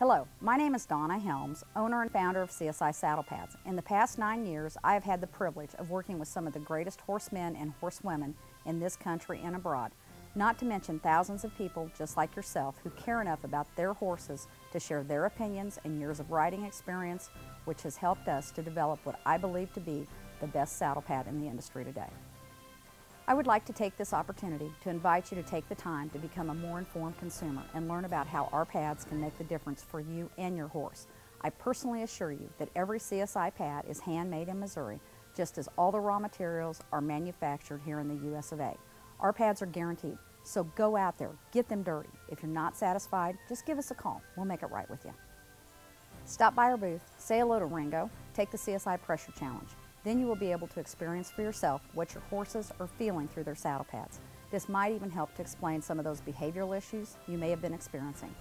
Hello, my name is Donna Helms, owner and founder of CSI Saddle Pads. In the past nine years, I have had the privilege of working with some of the greatest horsemen and horsewomen in this country and abroad, not to mention thousands of people just like yourself who care enough about their horses to share their opinions and years of riding experience, which has helped us to develop what I believe to be the best saddle pad in the industry today. I would like to take this opportunity to invite you to take the time to become a more informed consumer and learn about how our pads can make the difference for you and your horse. I personally assure you that every CSI pad is handmade in Missouri, just as all the raw materials are manufactured here in the US of A. Our pads are guaranteed, so go out there, get them dirty. If you're not satisfied, just give us a call. We'll make it right with you. Stop by our booth, say hello to Ringo, take the CSI Pressure Challenge. Then you will be able to experience for yourself what your horses are feeling through their saddle pads. This might even help to explain some of those behavioral issues you may have been experiencing.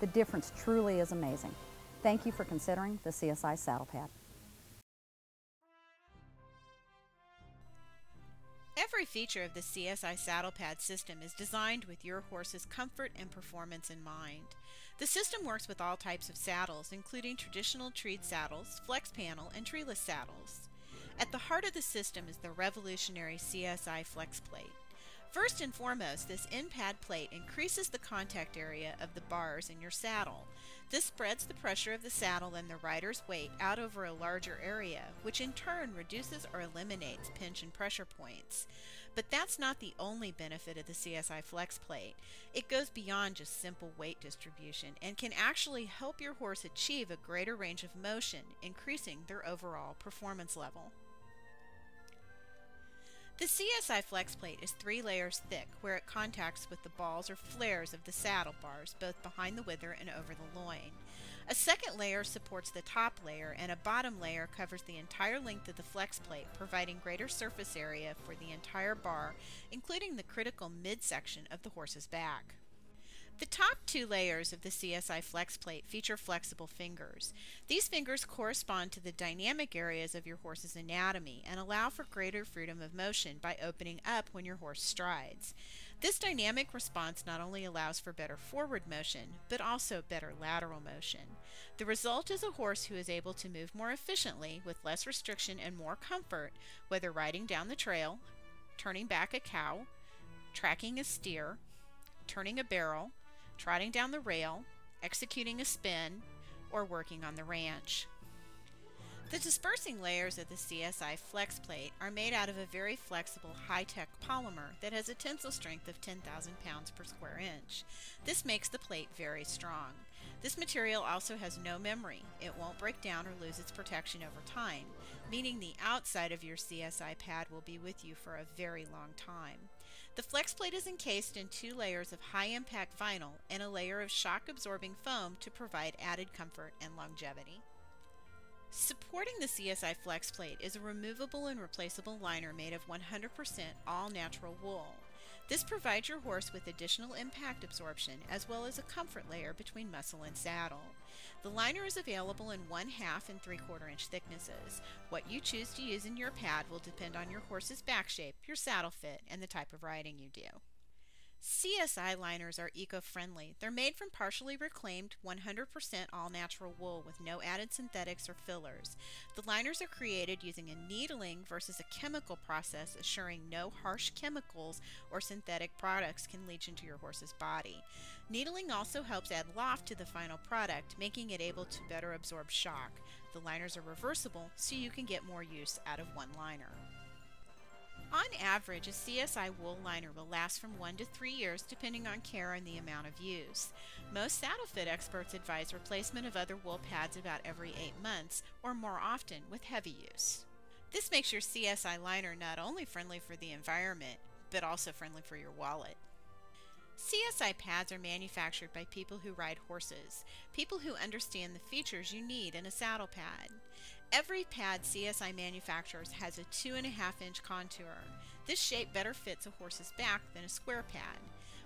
The difference truly is amazing. Thank you for considering the CSI Saddle Pad. Every feature of the CSI Saddle Pad system is designed with your horse's comfort and performance in mind. The system works with all types of saddles, including traditional treed saddles, flex panel, and treeless saddles. At the heart of the system is the revolutionary CSI Flex Plate. First and foremost, this in-pad plate increases the contact area of the bars in your saddle. This spreads the pressure of the saddle and the rider's weight out over a larger area, which in turn reduces or eliminates pinch and pressure points. But that's not the only benefit of the CSI Flex Plate. It goes beyond just simple weight distribution and can actually help your horse achieve a greater range of motion, increasing their overall performance level. The CSI flex plate is three layers thick where it contacts with the balls or flares of the saddle bars both behind the wither and over the loin. A second layer supports the top layer and a bottom layer covers the entire length of the flex plate providing greater surface area for the entire bar including the critical midsection of the horse's back. The top two layers of the CSI flex plate feature flexible fingers. These fingers correspond to the dynamic areas of your horse's anatomy and allow for greater freedom of motion by opening up when your horse strides. This dynamic response not only allows for better forward motion, but also better lateral motion. The result is a horse who is able to move more efficiently with less restriction and more comfort, whether riding down the trail, turning back a cow, tracking a steer, turning a barrel, trotting down the rail, executing a spin, or working on the ranch. The dispersing layers of the CSI flex plate are made out of a very flexible high-tech polymer that has a tensile strength of 10,000 pounds per square inch. This makes the plate very strong. This material also has no memory. It won't break down or lose its protection over time, meaning the outside of your CSI pad will be with you for a very long time. The flex plate is encased in two layers of high impact vinyl and a layer of shock absorbing foam to provide added comfort and longevity. Supporting the CSI flex plate is a removable and replaceable liner made of 100% all natural wool. This provides your horse with additional impact absorption as well as a comfort layer between muscle and saddle. The liner is available in 1 half and 3 quarter inch thicknesses. What you choose to use in your pad will depend on your horse's back shape, your saddle fit, and the type of riding you do. CSI liners are eco-friendly. They're made from partially reclaimed 100% all-natural wool with no added synthetics or fillers. The liners are created using a needling versus a chemical process assuring no harsh chemicals or synthetic products can leach into your horse's body. Needling also helps add loft to the final product, making it able to better absorb shock. The liners are reversible so you can get more use out of one liner. On average, a CSI wool liner will last from 1 to 3 years depending on care and the amount of use. Most saddle fit experts advise replacement of other wool pads about every 8 months or more often with heavy use. This makes your CSI liner not only friendly for the environment, but also friendly for your wallet. CSI pads are manufactured by people who ride horses, people who understand the features you need in a saddle pad. Every pad CSI manufactures has a 2.5 inch contour. This shape better fits a horse's back than a square pad.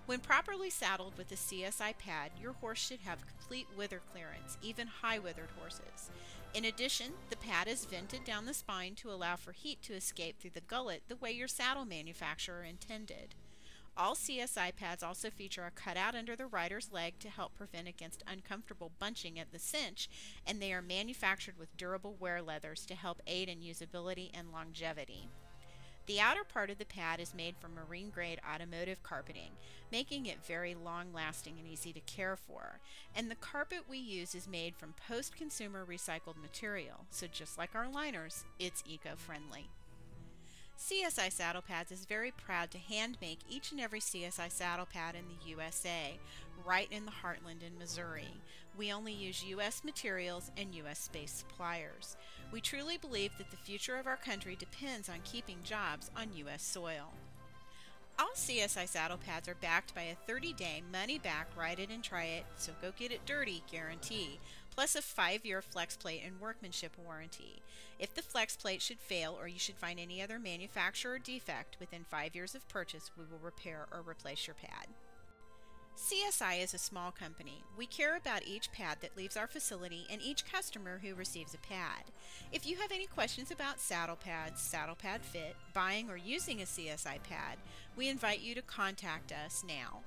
When properly saddled with a CSI pad, your horse should have complete wither clearance, even high withered horses. In addition, the pad is vented down the spine to allow for heat to escape through the gullet the way your saddle manufacturer intended. All CSI pads also feature a cutout under the rider's leg to help prevent against uncomfortable bunching at the cinch, and they are manufactured with durable wear leathers to help aid in usability and longevity. The outer part of the pad is made from marine grade automotive carpeting, making it very long lasting and easy to care for. And the carpet we use is made from post consumer recycled material, so just like our liners, it's eco friendly. CSI Saddle Pads is very proud to hand make each and every CSI saddle pad in the USA, right in the heartland in Missouri. We only use U.S. materials and U.S. based suppliers. We truly believe that the future of our country depends on keeping jobs on U.S. soil. All CSI saddle pads are backed by a 30 day money back, ride it and try it, so go get it dirty guarantee, plus a 5 year flex plate and workmanship warranty. If the flex plate should fail or you should find any other manufacturer defect within 5 years of purchase, we will repair or replace your pad. CSI is a small company. We care about each pad that leaves our facility and each customer who receives a pad. If you have any questions about saddle pads, saddle pad fit, buying or using a CSI pad, we invite you to contact us now.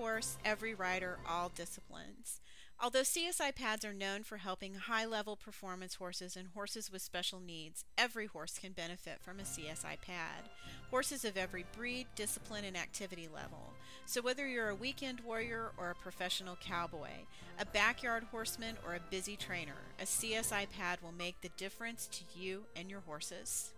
Horse, every rider, all disciplines. Although CSI pads are known for helping high level performance horses and horses with special needs, every horse can benefit from a CSI pad. Horses of every breed, discipline, and activity level. So, whether you're a weekend warrior or a professional cowboy, a backyard horseman or a busy trainer, a CSI pad will make the difference to you and your horses.